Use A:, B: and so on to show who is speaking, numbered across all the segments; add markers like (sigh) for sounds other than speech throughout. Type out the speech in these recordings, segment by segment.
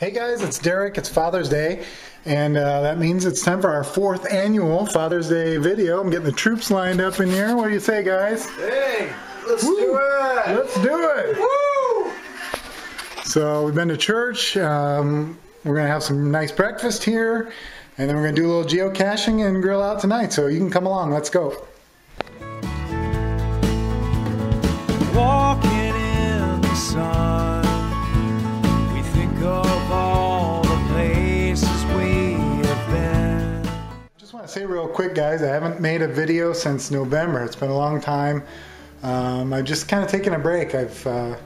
A: Hey guys, it's Darick. It's Father's Day, and uh, that means it's time for our fourth annual Father's Day video. I'm getting the troops lined up in here. What do you say, guys?
B: Hey, let's
A: Woo!
B: do it!
A: Let's do it!
B: Woo!
A: So we've been to church. Um, we're gonna have some nice breakfast here, and then we're gonna do a little geocaching and grill out tonight. So you can come along. Let's go. Want to say real quick, guys, I haven't made a video since November. It's been a long time. Um, I've just kind of taken a break. I've uh,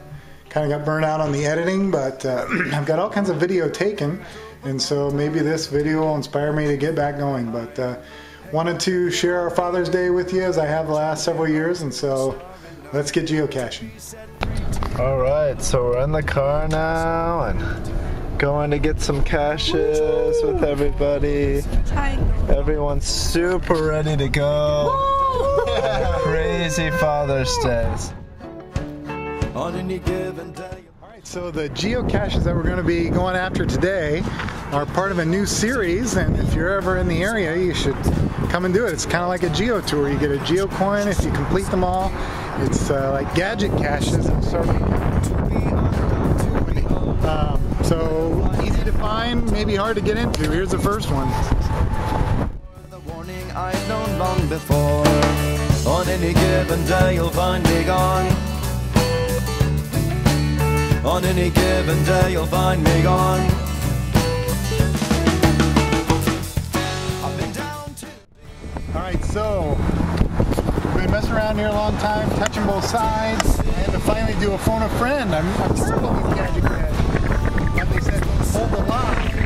A: kind of got burned out on the editing, but uh, (clears throat) I've got all kinds of video taken, and so maybe this video will inspire me to get back going. But uh, wanted to share our Father's Day with you as I have the last several years, and so let's get geocaching.
B: All right, so we're in the car now and going to get some caches with everybody.
C: Hi.
B: Everyone's super ready to go. (laughs) Crazy Father's Days.
D: On any given day.
A: Alright, so the geocaches that we're going to be going after today are part of a new series, and if you're ever in the area, you should come and do it. It's kind of like a geo tour. You get a geo coin if you complete them all. It's uh, like gadget caches. It's sort of um, so easy to find, maybe hard to get into. Here's the first one.
D: I've known long before. On any given day, you'll find me gone. On any given day, you'll find me gone. To.
A: Alright, so we've been messing around here a long time, touching both sides, and to finally do a phone a friend. I'm, I'm terrible with gadget. Like they said, hold the line.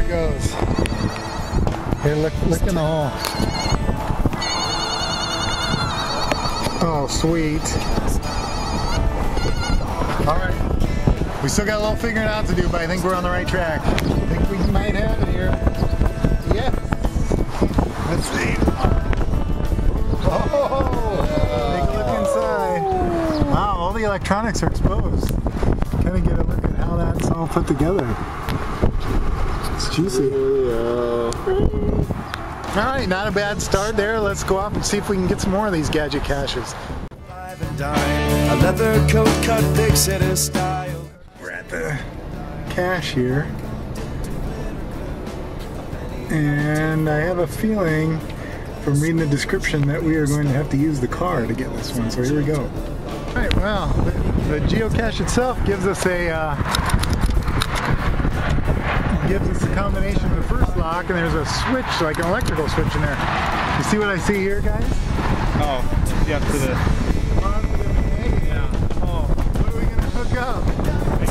A: There it goes. Here, look, look in the hole. Oh, sweet. Alright. We still got a little figuring out to do, but I think we're on the right track. I think we might have it here. Yeah. Let's see. Oh! Take a look inside. Wow, all the electronics are exposed. Kind of get a look at how that's all put together. It's juicy. All right, not a bad start there. Let's go off and see if we can get some more of these gadget caches.
D: Five and dime. A leather coat cut big city style.
A: We're at the cache here. And I have a feeling from reading the description that we are going to have to use the car to get this one. So here we go. All right, well, the, the geocache itself gives us a uh, gives us a combination of the first lock, and there's a switch, like an electrical switch in there. You see what I see here, guys?
E: Oh, yeah, to the.
A: Oh, what are we gonna hook up? I've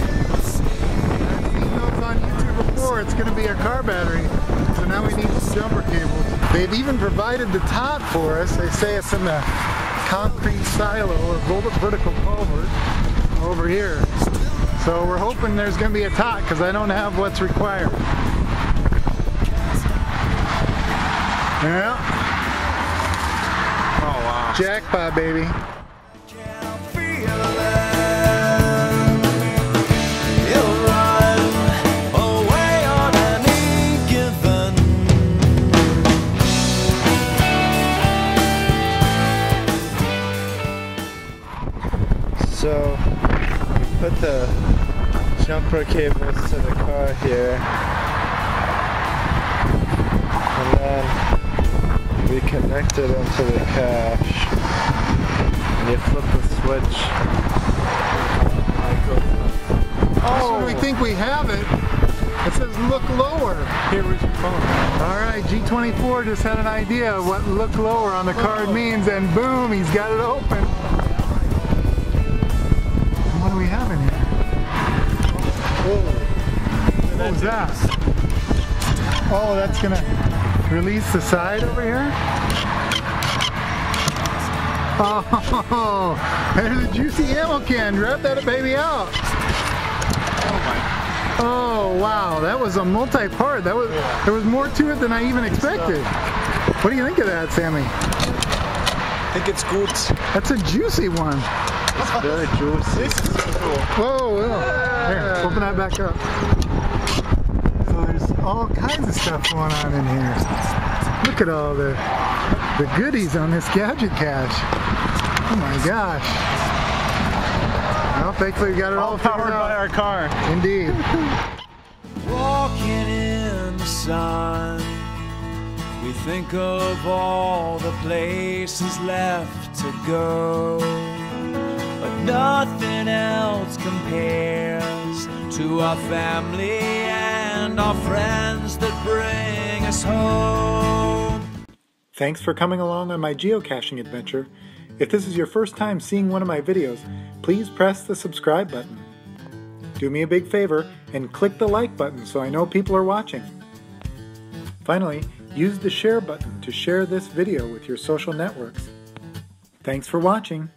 A: seen those on YouTube before. It's gonna be a car battery. So now we need some jumper cables. They've even provided the top for us. They say it's in the concrete silo or vertical culvert over here. So we're hoping there's gonna be a top because I don't have what's required. Yeah,
E: Oh wow.
A: jackpot, baby.
D: Can't feel it. You'll run away on any given.
B: So we put the jumper cables to the car here. And then we connected them to the cache. And you flip the switch.
A: Oh, we think we have it. It says look lower. Here, where's your phone? All right, G24 just had an idea of what look lower on the card means, and boom, he's got it open. What do we have here? What was that? Oh, that's gonna release the side over here? (laughs) Oh, there's a juicy ammo can. Grab that baby out. Oh wow, that was a multi-part. That was there was more to it than I even expected. What do you think of that, Sammy?
E: I think it's good.
A: That's a juicy one.
B: It's very juicy.
A: Whoa, whoa. Here, open that back up. So there's all kinds of stuff going on in here. Look at all the the goodies on this gadget cache. Oh my gosh. Well, thankfully we got it all,
E: All
A: figured
E: powered by our car.
A: Indeed. (laughs)
D: Walking in the sun, we think of all the places left to go. Nothing else compares to our family and our friends that bring us home.
A: Thanks for coming along on my geocaching adventure. If this is your first time seeing one of my videos, please press the subscribe button. Do me a big favor and click the like button so I know people are watching. Finally, use the share button to share this video with your social networks. Thanks for watching.